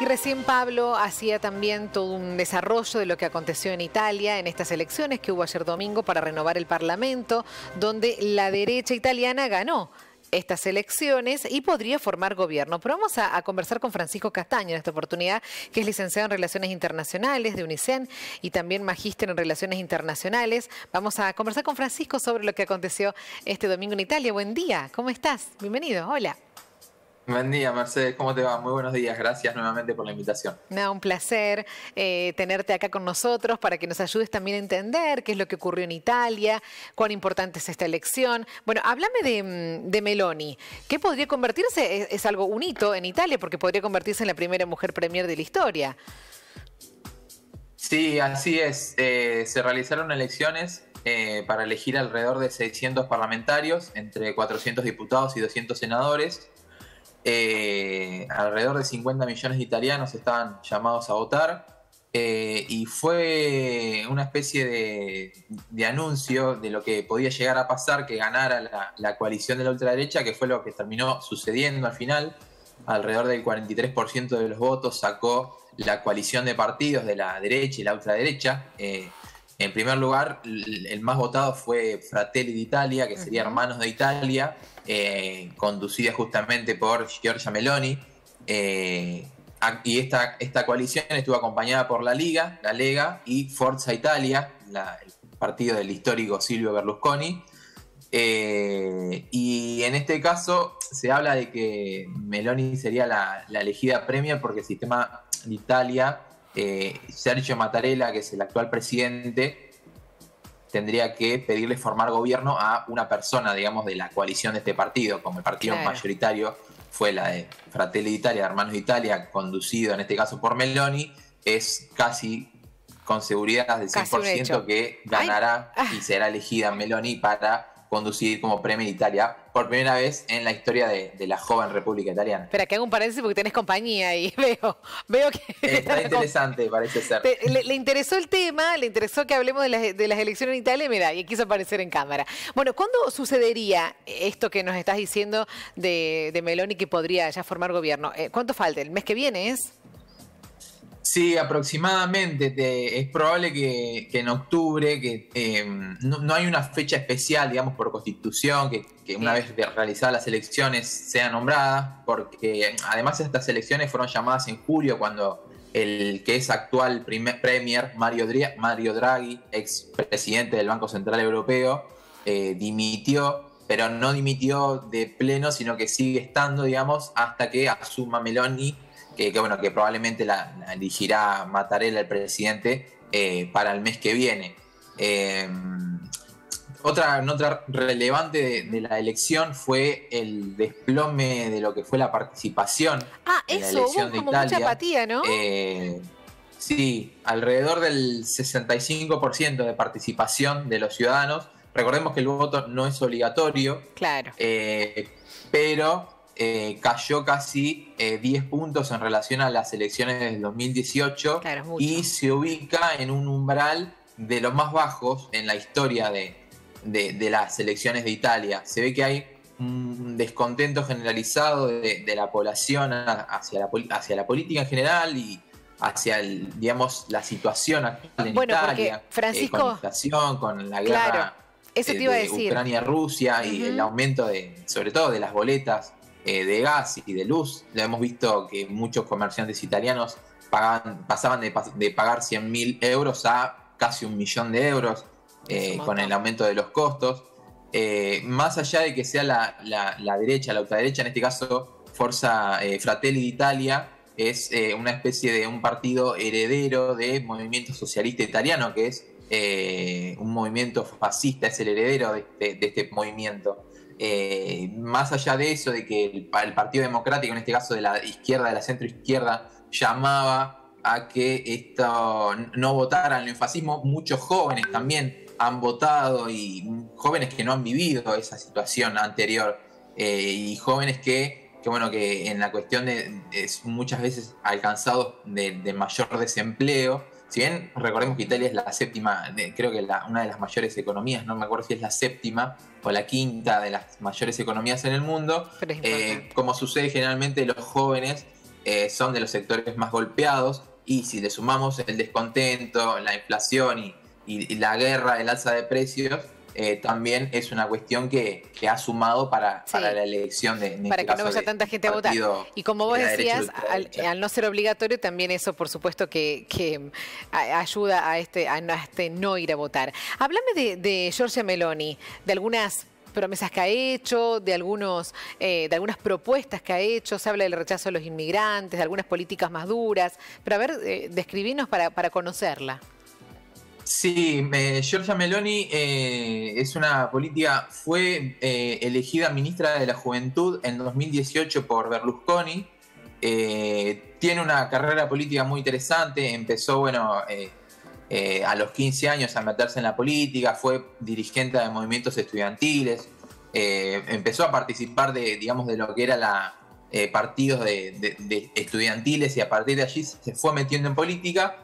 Y recién Pablo hacía también todo un desarrollo de lo que aconteció en Italia en estas elecciones que hubo ayer domingo para renovar el Parlamento, donde la derecha italiana ganó estas elecciones y podría formar gobierno. Pero vamos a, conversar con Francisco Castaño en esta oportunidad, que es licenciado en Relaciones Internacionales de UNICEN y también magíster en Relaciones Internacionales. Vamos a conversar con Francisco sobre lo que aconteció este domingo en Italia. Buen día, ¿cómo estás? Bienvenido, hola. Buen día, Mercedes. ¿Cómo te va? Muy buenos días. Gracias nuevamente por la invitación. Me da un placer eh, tenerte acá con nosotros para que nos ayudes también a entender qué es lo que ocurrió en Italia, cuán importante es esta elección. Bueno, háblame de, mm, Meloni. ¿Qué podría convertirse? Es, algo un hito en Italia porque podría convertirse en la primera mujer premier de la historia. Sí, así es. Eh, se realizaron elecciones eh, para elegir alrededor de 600 parlamentarios, entre 400 diputados y 200 senadores. Eh, alrededor de 50 millones de italianos estaban llamados a votar eh, y fue una especie de, anuncio de lo que podía llegar a pasar que ganara la, coalición de la ultraderecha, que fue lo que terminó sucediendo al final. Alrededor del 43% de los votos sacó la coalición de partidos de la derecha y la ultraderecha. Eh, en primer lugar, el más votado fue Fratelli d'Italia, que sería Hermanos de Italia, eh, conducida justamente por Giorgia Meloni. Eh, y esta, esta coalición estuvo acompañada por la Liga, la Lega y Forza Italia, el partido del histórico Silvio Berlusconi. Eh, y en este caso se habla de que Meloni sería la, la elegida premier porque el sistema de Italia eh, Sergio Mattarella, que es el actual presidente, tendría que pedirle formar gobierno a una persona, digamos, de la coalición de este partido, como el partido mayoritario fue la de Fratelli d'Italia, Hermanos de Italia, conducido en este caso por Meloni, es casi con seguridad del 100% que ganará y será elegida Meloni para conducir como Premier Italia por primera vez en la historia de, la joven República Italiana. Espera, que hago un paréntesis porque tenés compañía y veo, veo que... Está interesante, parece ser. le, interesó el tema, le interesó que hablemos de las, de las elecciones en Italia y mira, y quiso aparecer en cámara. Bueno, ¿cuándo sucedería esto que nos estás diciendo de, de Meloni que podría ya formar gobierno? Eh, ¿Cuánto falta? ¿El mes que viene es? Sí, aproximadamente. es probable que, en octubre, que eh, no, hay una fecha especial, digamos, por constitución, que, una vez realizadas las elecciones sea nombrada, porque además estas elecciones fueron llamadas en julio, cuando el que es actual primer premier, Mario, Mario Draghi, ex presidente del Banco Central Europeo, eh, dimitió, pero no dimitió de pleno, sino que sigue estando, digamos, hasta que asuma Meloni que, bueno, que probablemente la, elegirá Mattarella el presidente eh, para el mes que viene. Eh, otra nota relevante de, la elección fue el desplome de lo que fue la participación ah, en la elección de Italia. Mucha apatía, ¿no? Eh, sí, alrededor del 65% de participación de los ciudadanos. Recordemos que el voto no es obligatorio. Claro. pero eh, cayó casi 10 eh, puntos en relación a las elecciones del 2018 y se ubica en un umbral de los más bajos en la historia de, las elecciones de Italia. Se ve que hay un descontento generalizado de, la población hacia la, hacia la política en general y hacia digamos, la situación actual en Italia, Francisco, eh, con la inflación, con la guerra de Ucrania-Rusia y el aumento de, sobre todo de las boletas eh, de gas y de luz. Ya hemos visto que muchos comerciantes italianos pasaban de, pagar 100 mil euros a casi un millón de euros eh, con el aumento de los costos. Eh, más allá de que sea la, derecha, la ultraderecha, en este caso Forza Fratelli d'Italia, es una especie de un partido heredero del movimiento socialista italiano, que es un movimiento fascista, es el heredero de este movimiento. Eh, más allá de eso, de que el, Partido Democrático, en este caso de la izquierda, de la centro izquierda, llamaba a que esto no votaran. El fascismo, muchos jóvenes también han votado y jóvenes que no han vivido esa situación anterior eh, y jóvenes que, bueno, que en la cuestión de, muchas veces alcanzados de mayor desempleo, si bien recordemos que Italia es la séptima, creo que la, una de las mayores economías, no me acuerdo si es la séptima o la quinta de las mayores economías en el mundo, eh, como sucede generalmente los jóvenes eh, son de los sectores más golpeados y si le sumamos el descontento, la inflación y, la guerra, el alza de precios, eh, también es una cuestión que, ha sumado para, la elección de este Para que no vaya tanta gente a votar. Y como vos decías, al, no ser obligatorio, también eso, por supuesto, que, ayuda a este, a este no ir a votar. Háblame de, de Giorgia Meloni, de algunas promesas que ha hecho, de, algunos, eh, de algunas propuestas que ha hecho, se habla del rechazo a los inmigrantes, de algunas políticas más duras, pero a ver, eh, describinos para, para conocerla. Sí, Giorgia Meloni eh, es una política, fue elegida ministra de la Juventud en 2018 por Berlusconi. tiene una carrera política muy interesante. Empezó, bueno, eh, a los 15 años a meterse en la política, fue dirigente de movimientos estudiantiles, eh, empezó a participar de, digamos, de lo que era la eh, partidos de, estudiantiles y a partir de allí se fue metiendo en política.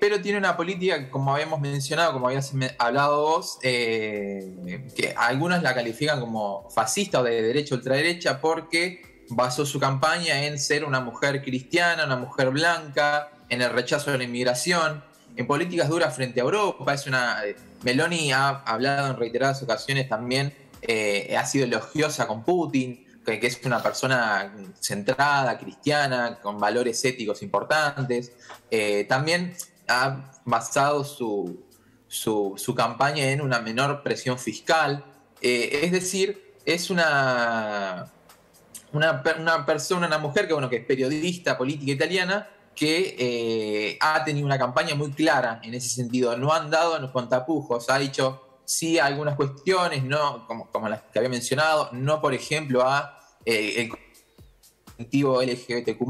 Pero tiene una política, como habíamos mencionado, como habías hablado vos, que algunos la califican como fascista o de derecha ultraderecha porque basó su campaña en ser una mujer cristiana, una mujer blanca, en el rechazo de la inmigración, en políticas duras frente a Europa. Es una. Eh, Meloni ha hablado en reiteradas ocasiones también, eh, ha sido elogiosa con Putin, que, es una persona centrada, cristiana, con valores éticos importantes. Eh, también ha basado su, su, campaña en una menor presión fiscal. es decir, es una, una, una, persona, una mujer que, bueno, que es periodista política italiana, que eh, ha tenido una campaña muy clara en ese sentido. No han dado con tapujos, ha dicho sí algunas cuestiones, no como, las que había mencionado, no por ejemplo a eh, el colectivo LGBTQ,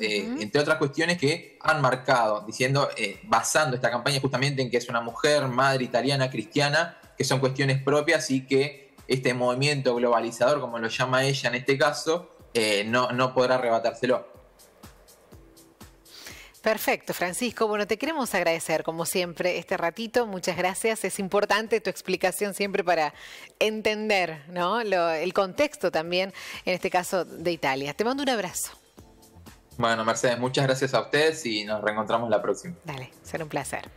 eh, entre otras cuestiones que han marcado, diciendo, basando esta campaña justamente en que es una mujer, madre italiana, cristiana, que son cuestiones propias y que este movimiento globalizador, como lo llama ella en este caso, no, no podrá arrebatárselo. Perfecto, Francisco. Bueno, te queremos agradecer, como siempre, este ratito. Muchas gracias. Es importante tu explicación siempre para entender ¿no? el contexto también, en este caso, de Italia. Te mando un abrazo. Bueno, Mercedes, muchas gracias a ustedes y nos reencontramos la próxima. Dale, será un placer.